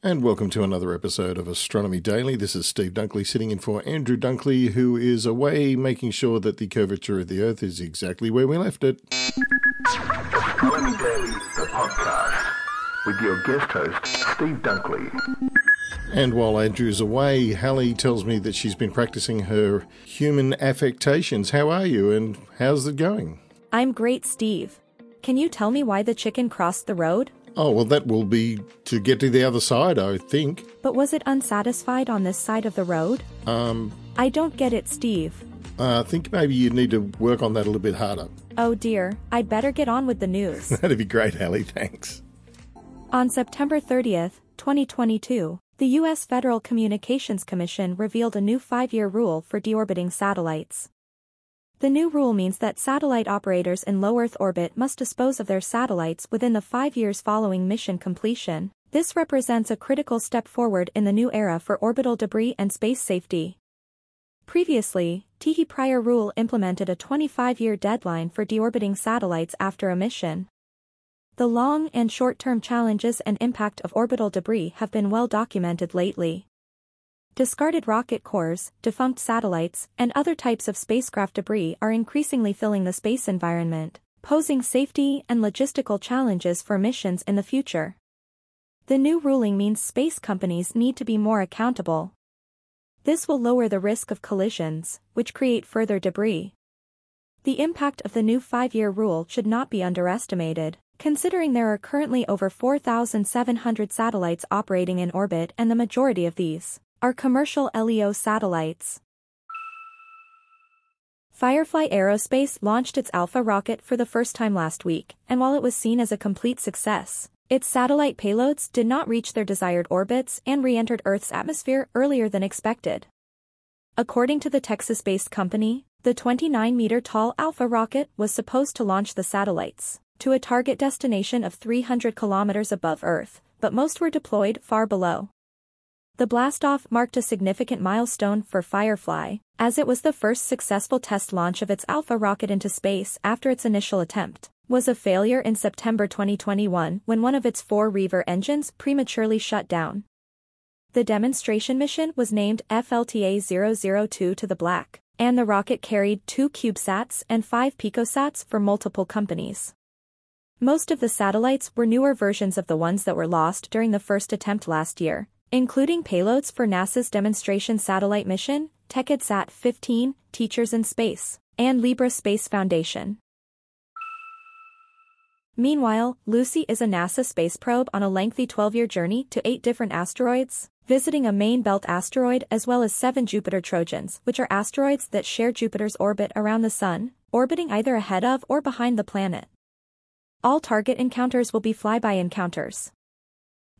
And welcome to another episode of Astronomy Daily. This is Steve Dunkley sitting in for Andrew Dunkley, who is away making sure that the curvature of the Earth is exactly where we left it. Astronomy Daily, the podcast, with your guest host, Steve Dunkley. And while Andrew's away, Halley tells me that she's been practicing her human affectations. How are you and how's it going? I'm great, Steve. Can you tell me why the chicken crossed the road? Oh, well, that will be to get to the other side, I think. But was it unsatisfied on this side of the road? Um, I don't get it, Steve. I think maybe you need to work on that a little bit harder. Oh dear, I'd better get on with the news. That'd be great, Halley. Thanks. on September 30th, 2022, the U.S. Federal Communications Commission revealed a new five-year rule for deorbiting satellites. The new rule means that satellite operators in low Earth orbit must dispose of their satellites within the five years following mission completion. This represents a critical step forward in the new era for orbital debris and space safety. Previously, TIHI prior rule implemented a 25-year deadline for deorbiting satellites after a mission. The long and short-term challenges and impact of orbital debris have been well documented lately. Discarded rocket cores, defunct satellites, and other types of spacecraft debris are increasingly filling the space environment, posing safety and logistical challenges for missions in the future. The new ruling means space companies need to be more accountable. This will lower the risk of collisions, which create further debris. The impact of the new five-year rule should not be underestimated, considering there are currently over 4,700 satellites operating in orbit and the majority of these are commercial LEO satellites. Firefly Aerospace launched its Alpha rocket for the first time last week, and while it was seen as a complete success, its satellite payloads did not reach their desired orbits and re-entered Earth's atmosphere earlier than expected. According to the Texas-based company, the 29-meter-tall Alpha rocket was supposed to launch the satellites to a target destination of 300 kilometers above Earth, but most were deployed far below. The blastoff marked a significant milestone for Firefly, as it was the first successful test launch of its Alpha rocket into space after its initial attempt was a failure in September 2021 when one of its four Reaver engines prematurely shut down. The demonstration mission was named FLTA-002 to the black, and the rocket carried two CubeSats and five PicoSats for multiple companies. Most of the satellites were newer versions of the ones that were lost during the first attempt last year, including payloads for NASA's demonstration satellite mission, TechEdSat 15, Teachers in Space, and Libre Space Foundation. Meanwhile, Lucy is a NASA space probe on a lengthy 12-year journey to eight different asteroids, visiting a main belt asteroid as well as seven Jupiter Trojans, which are asteroids that share Jupiter's orbit around the Sun, orbiting either ahead of or behind the planet. All target encounters will be flyby encounters.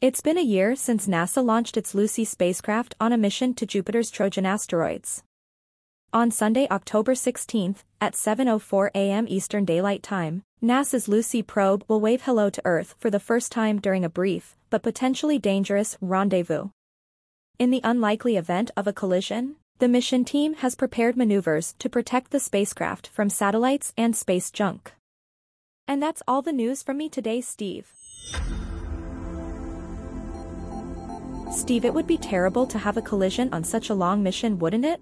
It's been a year since NASA launched its Lucy spacecraft on a mission to Jupiter's Trojan asteroids. On Sunday, October 16, at 7.04 a.m. Eastern Daylight Time, NASA's Lucy probe will wave hello to Earth for the first time during a brief, but potentially dangerous, rendezvous. In the unlikely event of a collision, the mission team has prepared maneuvers to protect the spacecraft from satellites and space junk. And that's all the news from me today, Steve. Steve, it would be terrible to have a collision on such a long mission, wouldn't it?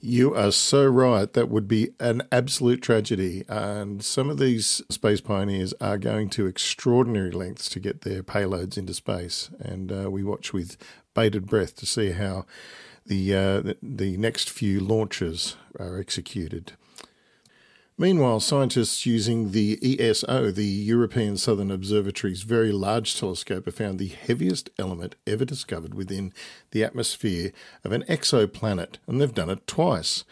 You are so right. That would be an absolute tragedy. And some of these space pioneers are going to extraordinary lengths to get their payloads into space. And uh, we watch with bated breath to see how the, uh, the, the next few launches are executed. Meanwhile, scientists using the ESO, the European Southern Observatory's very large telescope, have found the heaviest element ever discovered within the atmosphere of an exoplanet, and they've done it twice.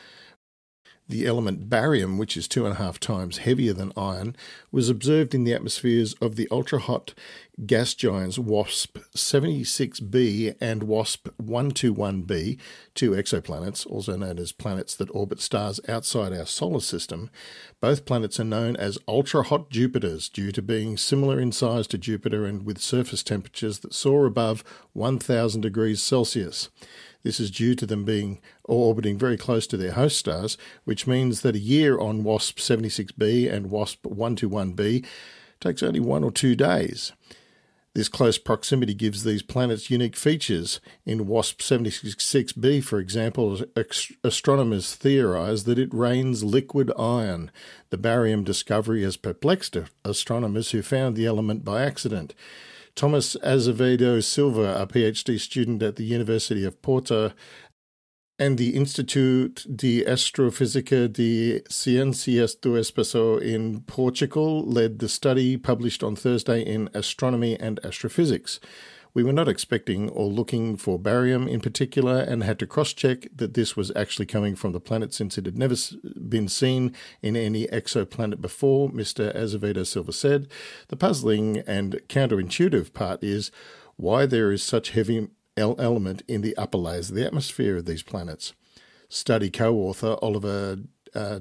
The element barium, which is two and a half times heavier than iron, was observed in the atmospheres of the ultra hot gas giants WASP 76b and WASP 121b, two exoplanets, also known as planets that orbit stars outside our solar system. Both planets are known as ultra hot Jupiters due to being similar in size to Jupiter and with surface temperatures that soar above 1000 degrees Celsius. This is due to them being orbiting very close to their host stars, which means that a year on WASP 76b and WASP 121b takes only one or two days. This close proximity gives these planets unique features. In WASP 76b, for example, astronomers theorize that it rains liquid iron. The barium discovery has perplexed astronomers who found the element by accident. Thomas Azevedo Silva, a PhD student at the University of Porto, and the Instituto de Astrofísica de Ciências do Espaço in Portugal led the study published on Thursday in Astronomy and Astrophysics. We were not expecting or looking for barium in particular and had to cross check that this was actually coming from the planet since it had never been seen in any exoplanet before, Mr. Azevedo Silva said. The puzzling and counterintuitive part is why there is such heavy element in the upper layers of the atmosphere of these planets. Study co author Oliver uh,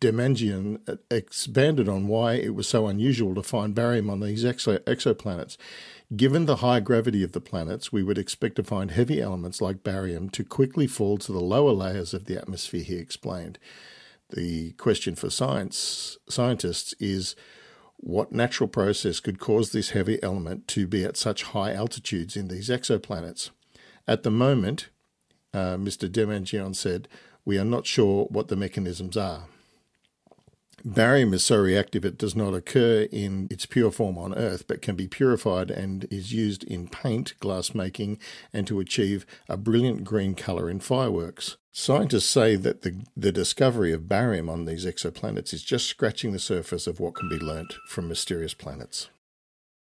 Demangeon expanded on why it was so unusual to find barium on these exo- exoplanets. Given the high gravity of the planets, we would expect to find heavy elements like barium to quickly fall to the lower layers of the atmosphere, he explained. The question for science scientists is what natural process could cause this heavy element to be at such high altitudes in these exoplanets? At the moment, uh, Mr. Demangeon said, we are not sure what the mechanisms are. Barium is so reactive it does not occur in its pure form on Earth, but can be purified and is used in paint, glass making, and to achieve a brilliant green colour in fireworks. Scientists say that the, the discovery of barium on these exoplanets is just scratching the surface of what can be learnt from mysterious planets.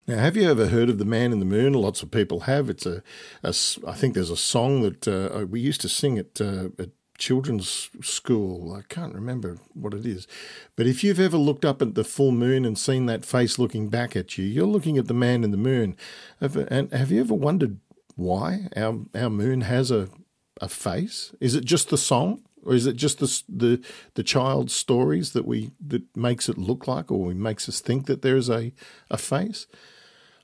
Now, have you ever heard of the Man in the Moon? Lots of people have. It's a, a I think there's a song that uh, we used to sing at, uh, at children's school. I can't remember what it is. But if you've ever looked up at the full moon and seen that face looking back at you, you're looking at the man in the moon. And have you ever wondered why our, our moon has a, a face? Is it just the song? Or is it just the, the the child's stories that we that makes it look like, or makes us think that there's a, a face?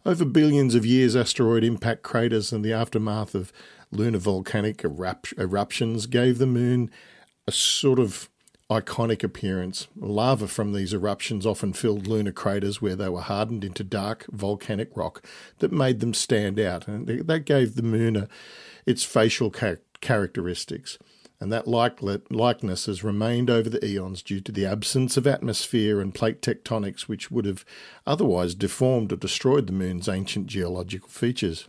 Over billions of years, asteroid impact craters and the aftermath of lunar volcanic erupt- eruptions gave the moon a sort of iconic appearance. Lava from these eruptions often filled lunar craters where they were hardened into dark volcanic rock that made them stand out, and that gave the moon a, its facial char- characteristics. And that like- likeness has remained over the eons due to the absence of atmosphere and plate tectonics, which would have otherwise deformed or destroyed the moon's ancient geological features.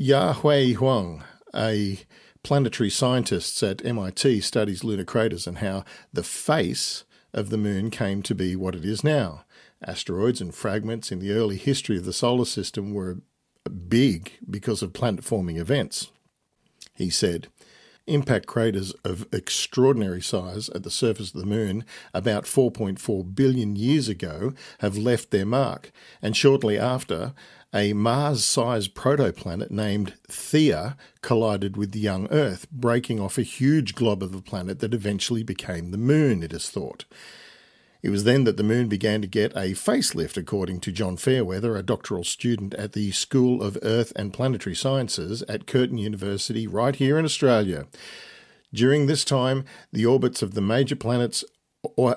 Yahui Huang, a planetary scientist at MIT studies lunar craters and how the face of the moon came to be what it is now. Asteroids and fragments in the early history of the solar system were big because of planet forming events. He said, Impact craters of extraordinary size at the surface of the Moon about 4.4 billion years ago have left their mark, and shortly after, a Mars sized protoplanet named Theia collided with the young Earth, breaking off a huge glob of the planet that eventually became the Moon, it is thought. It was then that the moon began to get a facelift, according to John Fairweather, a doctoral student at the School of Earth and Planetary Sciences at Curtin University, right here in Australia. During this time, the orbits of the major planets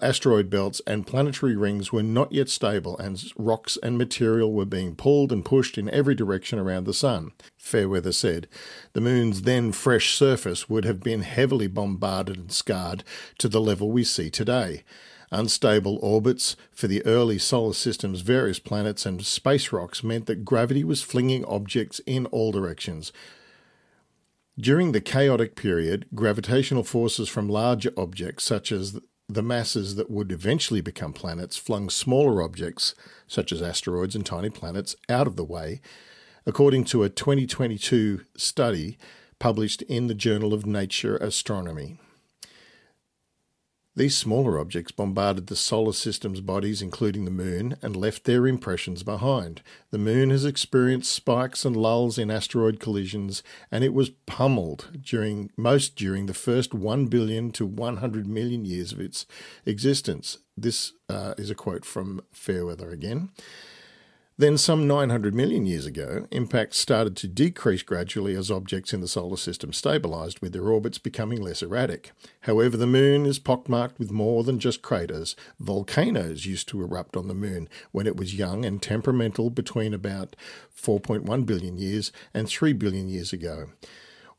asteroid belts and planetary rings were not yet stable, and rocks and material were being pulled and pushed in every direction around the Sun. Fairweather said the Moon's then fresh surface would have been heavily bombarded and scarred to the level we see today. Unstable orbits for the early solar system's various planets and space rocks meant that gravity was flinging objects in all directions. During the chaotic period, gravitational forces from larger objects, such as the masses that would eventually become planets flung smaller objects, such as asteroids and tiny planets, out of the way, according to a 2022 study published in the Journal of Nature Astronomy. These smaller objects bombarded the solar system's bodies, including the Moon, and left their impressions behind. The Moon has experienced spikes and lulls in asteroid collisions, and it was pummeled during most during the first 1 billion to 100 million years of its existence. This uh, is a quote from Fairweather again. Then, some 900 million years ago, impacts started to decrease gradually as objects in the solar system stabilised, with their orbits becoming less erratic. However, the moon is pockmarked with more than just craters. Volcanoes used to erupt on the moon when it was young and temperamental between about 4.1 billion years and 3 billion years ago.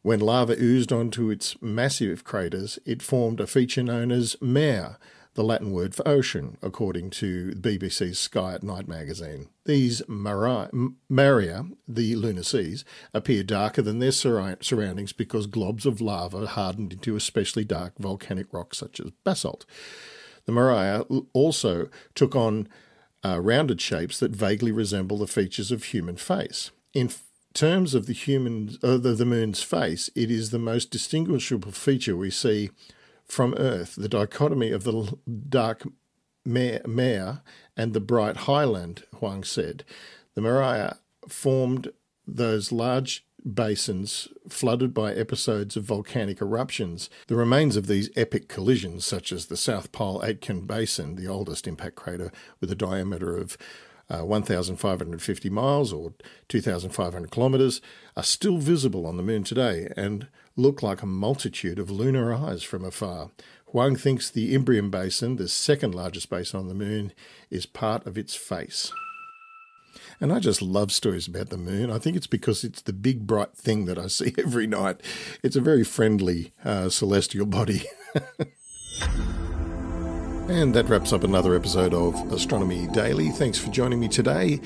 When lava oozed onto its massive craters, it formed a feature known as mare, the Latin word for ocean, according to BBC's Sky at Night magazine. These Maria, the lunar seas, appear darker than their surroundings because globs of lava hardened into especially dark volcanic rocks such as basalt. The Maria also took on uh, rounded shapes that vaguely resemble the features of human face. In terms of the human, uh, the, the moon's face, it is the most distinguishable feature we see from Earth, the dichotomy of the dark mare and the bright highland, Huang said. The Maria formed those large basins flooded by episodes of volcanic eruptions. The remains of these epic collisions, such as the South Pole Aitken Basin, the oldest impact crater with a diameter of uh, 1,550 miles or 2,500 kilometres, are still visible on the moon today and look like a multitude of lunar eyes from afar. Huang thinks the Imbrium Basin, the second largest basin on the moon, is part of its face. And I just love stories about the moon. I think it's because it's the big bright thing that I see every night. It's a very friendly uh, celestial body. and that wraps up another episode of Astronomy Daily. Thanks for joining me today.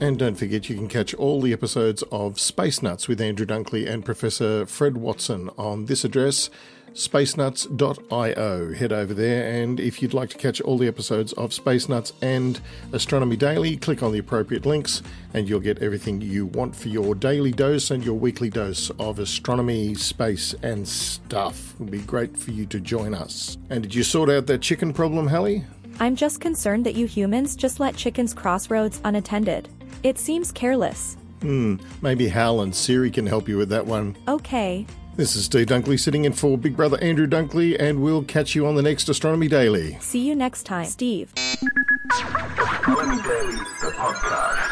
And don't forget, you can catch all the episodes of Space Nuts with Andrew Dunkley and Professor Fred Watson on this address, spacenuts.io. Head over there, and if you'd like to catch all the episodes of Space Nuts and Astronomy Daily, click on the appropriate links, and you'll get everything you want for your daily dose and your weekly dose of astronomy, space, and stuff. It would be great for you to join us. And did you sort out that chicken problem, Halley? I'm just concerned that you humans just let chickens cross roads unattended. It seems careless. Hmm, maybe Hal and Siri can help you with that one. Okay. This is Steve Dunkley sitting in for Big Brother Andrew Dunkley, and we'll catch you on the next Astronomy Daily. See you next time, Steve. Astronomy Daily, the podcast,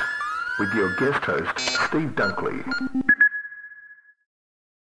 with your guest host, Steve Dunkley.